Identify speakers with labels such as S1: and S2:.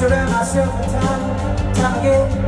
S1: How can I surround myself with time,